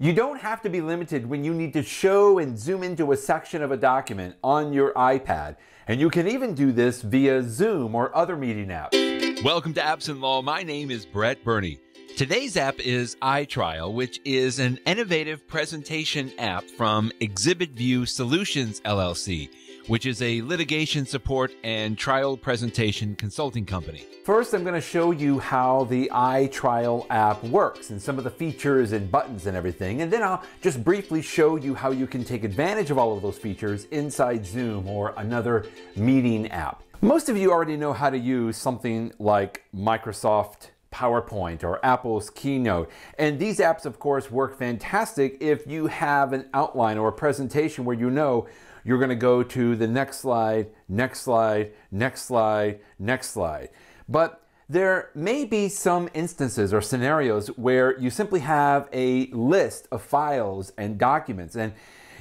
You don't have to be limited when you need to show and zoom into a section of a document on your iPad. And you can even do this via Zoom or other meeting apps. Welcome to Apps in Law. My name is Brett Burney. Today's app is iTrial, which is an innovative presentation app from ExhibitView Solutions LLC, which is a litigation support and trial presentation consulting company. First, I'm going to show you how the iTrial app works and some of the features and buttons and everything. And then I'll just briefly show you how you can take advantage of all of those features inside Zoom or another meeting app. Most of you already know how to use something like Microsoft PowerPoint or Apple's Keynote. And these apps, of course, work fantastic if you have an outline or a presentation where you know you're going to go to the next slide, next slide, next slide, next slide. But there may be some instances or scenarios where you simply have a list of files and documents and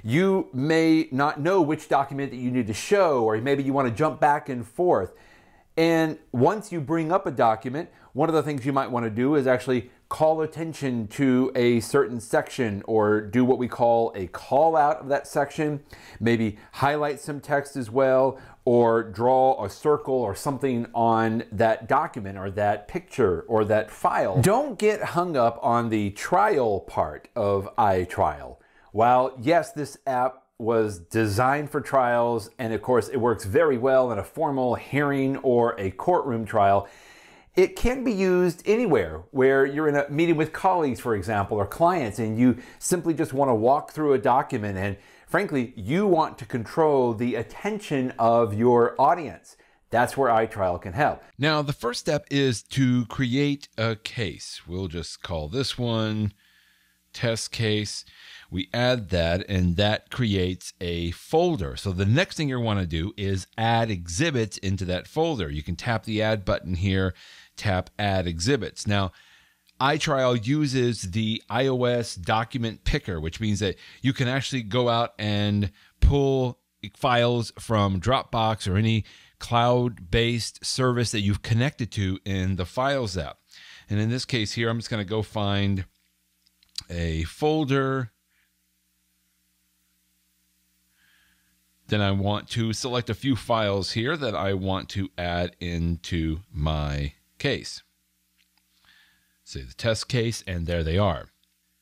you may not know which document that you need to show or maybe you want to jump back and forth. And once you bring up a document, one of the things you might want to do is actually call attention to a certain section or do what we call a call out of that section, maybe highlight some text as well, or draw a circle or something on that document or that picture or that file. Don't get hung up on the trial part of iTrial. While yes, this app was designed for trials, and of course, it works very well in a formal hearing or a courtroom trial. It can be used anywhere where you're in a meeting with colleagues, for example, or clients, and you simply just want to walk through a document. And frankly, you want to control the attention of your audience. That's where iTrial can help. Now, the first step is to create a case. We'll just call this one test case. We add that, and that creates a folder. So the next thing you want to do is add exhibits into that folder. You can tap the add button here, tap add exhibits. Now, iTrial uses the iOS document picker, which means that you can actually go out and pull files from Dropbox or any cloud based service that you've connected to in the Files app. And in this case here, I'm just going to go find a folder. Then I want to select a few files here that I want to add into my case. Say the test case, and there they are.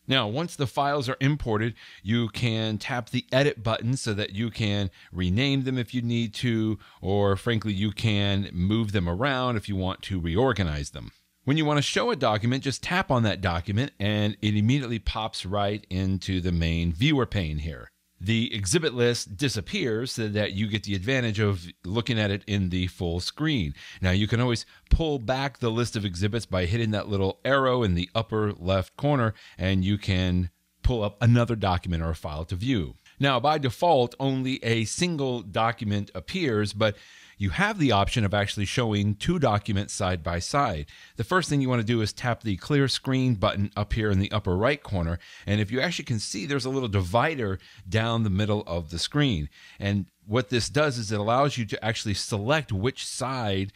Now, once the files are imported, you can tap the edit button so that you can rename them if you need to, or frankly, you can move them around if you want to reorganize them. When you want to show a document, just tap on that document and it immediately pops right into the main viewer pane here. The exhibit list disappears so that you get the advantage of looking at it in the full screen. Now, you can always pull back the list of exhibits by hitting that little arrow in the upper left corner, and you can pull up another document or a file to view. Now, by default, only a single document appears, but you have the option of actually showing two documents side by side. The first thing you want to do is tap the clear screen button up here in the upper right corner. And if you actually can see, there's a little divider down the middle of the screen. And what this does is it allows you to actually select which side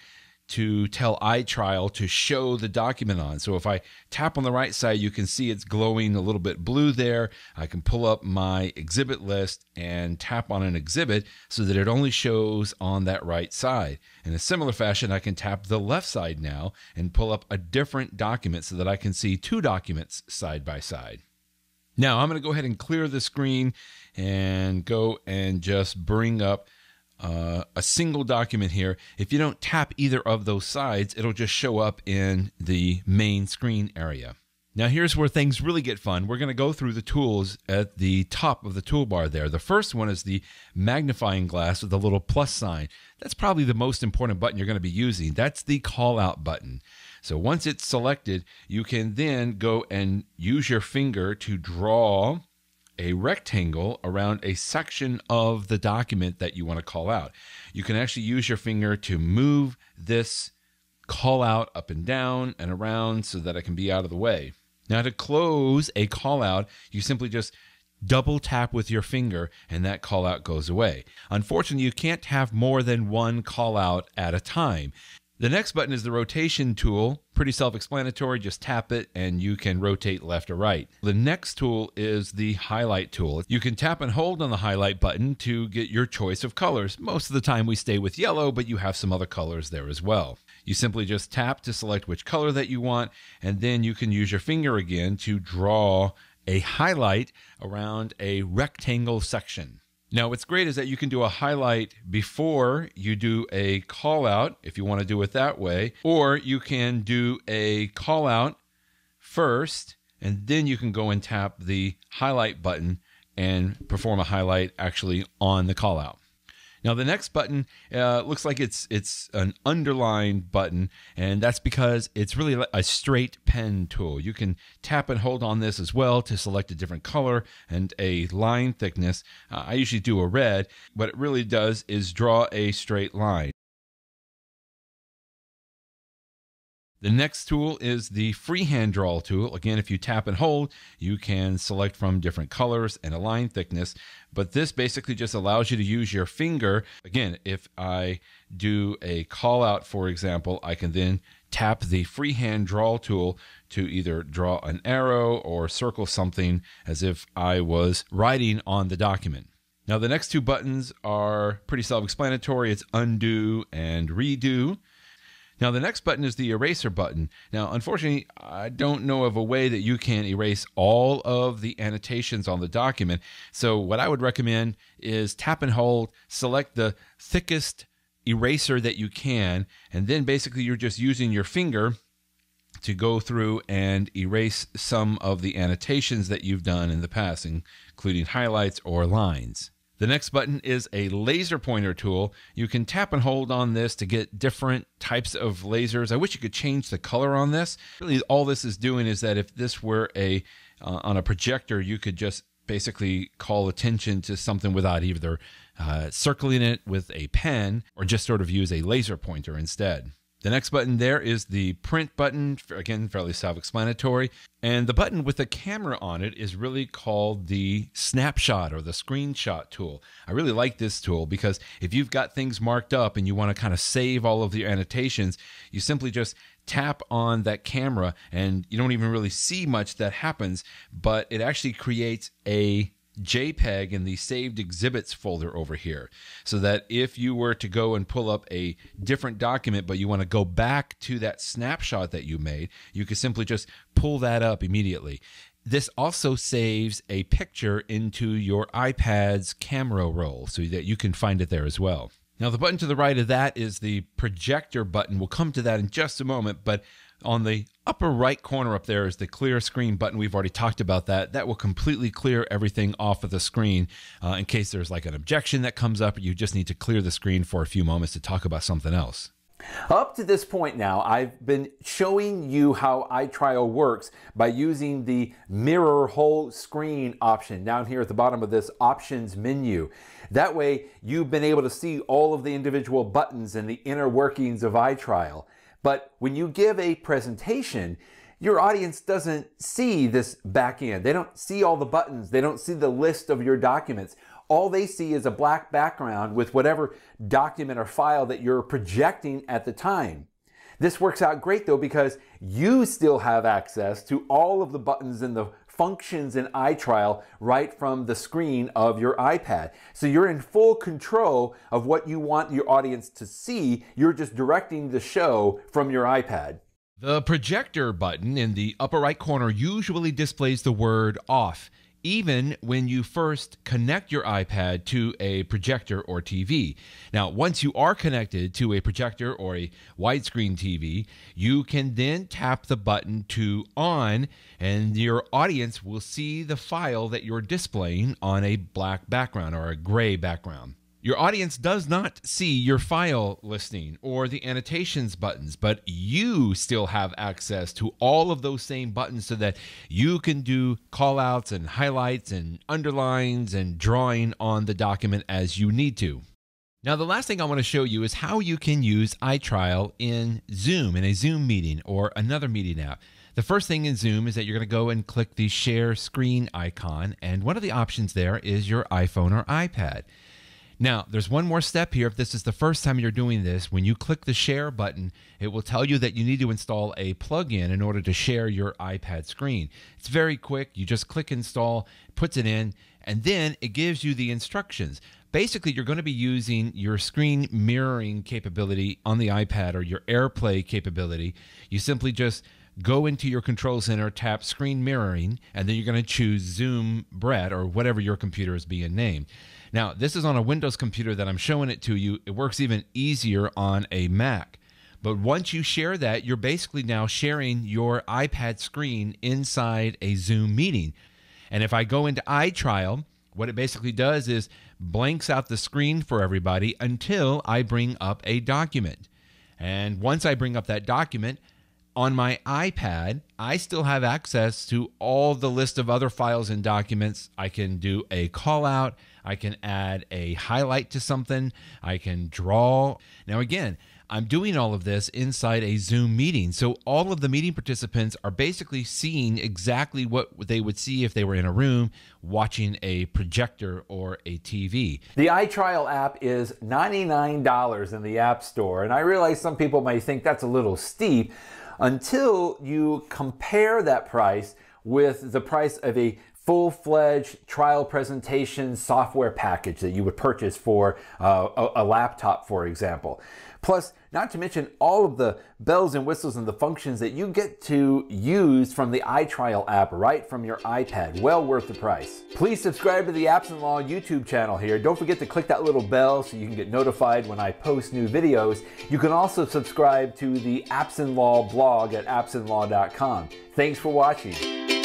to tell iTrial to show the document on. So if I tap on the right side, you can see it's glowing a little bit blue there. I can pull up my exhibit list and tap on an exhibit so that it only shows on that right side. In a similar fashion, I can tap the left side now and pull up a different document so that I can see two documents side by side. Now I'm going to go ahead and clear the screen and go and just bring up uh, a single document here. If you don't tap either of those sides, it'll just show up in the main screen area. Now, here's where things really get fun. We're going to go through the tools at the top of the toolbar there. The first one is the magnifying glass with the little plus sign. That's probably the most important button you're going to be using. That's the call out button. So once it's selected, you can then go and use your finger to draw a rectangle around a section of the document that you want to call out. You can actually use your finger to move this call out up and down and around so that it can be out of the way. Now, to close a call out, you simply just double tap with your finger and that call out goes away. Unfortunately, you can't have more than one call out at a time. The next button is the rotation tool. Pretty self explanatory. Just tap it and you can rotate left or right. The next tool is the highlight tool. You can tap and hold on the highlight button to get your choice of colors. Most of the time we stay with yellow, but you have some other colors there as well. You simply just tap to select which color that you want, and then you can use your finger again to draw a highlight around a rectangle section. Now, what's great is that you can do a highlight before you do a call out if you want to do it that way, or you can do a call out first, and then you can go and tap the highlight button and perform a highlight actually on the call out. Now the next button uh, looks like it's it's an underlined button, and that's because it's really a straight pen tool. You can tap and hold on this as well to select a different color and a line thickness. Uh, I usually do a red. What it really does is draw a straight line. The next tool is the freehand draw tool. Again, if you tap and hold, you can select from different colors and a line thickness. But this basically just allows you to use your finger. Again, if I do a call out, for example, I can then tap the freehand draw tool to either draw an arrow or circle something as if I was writing on the document. Now, the next two buttons are pretty self explanatory it's undo and redo. Now, the next button is the eraser button. Now, unfortunately, I don't know of a way that you can erase all of the annotations on the document. So, what I would recommend is tap and hold, select the thickest eraser that you can, and then basically you're just using your finger to go through and erase some of the annotations that you've done in the past, including highlights or lines. The next button is a laser pointer tool. You can tap and hold on this to get different types of lasers. I wish you could change the color on this. Really, all this is doing is that if this were a uh, on a projector, you could just basically call attention to something without either uh, circling it with a pen or just sort of use a laser pointer instead. The next button there is the print button, again, fairly self explanatory. And the button with the camera on it is really called the snapshot or the screenshot tool. I really like this tool because if you've got things marked up and you want to kind of save all of your annotations, you simply just tap on that camera and you don't even really see much that happens, but it actually creates a JPEG in the saved exhibits folder over here. So that if you were to go and pull up a different document, but you want to go back to that snapshot that you made, you could simply just pull that up immediately. This also saves a picture into your iPad's camera roll so that you can find it there as well. Now, the button to the right of that is the projector button. We'll come to that in just a moment, but on the upper right corner up there is the clear screen button. We've already talked about that. That will completely clear everything off of the screen uh, in case there's like an objection that comes up. You just need to clear the screen for a few moments to talk about something else. Up to this point now, I've been showing you how iTrial works by using the mirror whole screen option down here at the bottom of this options menu. That way, you've been able to see all of the individual buttons and the inner workings of iTrial. But when you give a presentation, your audience doesn't see this back end. They don't see all the buttons. They don't see the list of your documents. All they see is a black background with whatever document or file that you're projecting at the time. This works out great though because you still have access to all of the buttons in the functions in iTrial right from the screen of your iPad. So you're in full control of what you want your audience to see. You're just directing the show from your iPad. The projector button in the upper right corner usually displays the word off even when you first connect your iPad to a projector or TV. Now, once you are connected to a projector or a widescreen TV, you can then tap the button to on, and your audience will see the file that you're displaying on a black background or a gray background. Your audience does not see your file listing or the annotations buttons, but you still have access to all of those same buttons so that you can do callouts and highlights and underlines and drawing on the document as you need to. Now, the last thing I want to show you is how you can use iTrial in Zoom, in a Zoom meeting or another meeting app. The first thing in Zoom is that you're going to go and click the share screen icon, and one of the options there is your iPhone or iPad. Now, there's one more step here. If this is the first time you're doing this, when you click the share button, it will tell you that you need to install a plugin in order to share your iPad screen. It's very quick. You just click install, puts it in, and then it gives you the instructions. Basically, you're going to be using your screen mirroring capability on the iPad or your AirPlay capability. You simply just go into your control center, tap screen mirroring, and then you're going to choose Zoom Brett or whatever your computer is being named. Now, this is on a Windows computer that I'm showing it to you. It works even easier on a Mac. But once you share that, you're basically now sharing your iPad screen inside a Zoom meeting. And if I go into iTrial, what it basically does is blanks out the screen for everybody until I bring up a document. And once I bring up that document, on my iPad, I still have access to all the list of other files and documents. I can do a call out, I can add a highlight to something, I can draw. Now, again, I'm doing all of this inside a Zoom meeting. So all of the meeting participants are basically seeing exactly what they would see if they were in a room watching a projector or a TV. The iTrial app is $99 in the App Store. And I realize some people may think that's a little steep until you compare that price with the price of a full-fledged trial presentation software package that you would purchase for uh, a, a, laptop, for example. Plus, not to mention all of the bells and whistles and the functions that you get to use from the iTrial app right from your iPad. Well worth the price. Please subscribe to the and Law YouTube channel here. Don't forget to click that little bell so you can get notified when I post new videos. You can also subscribe to the and Law blog at appsinlaw.com. Thanks for watching.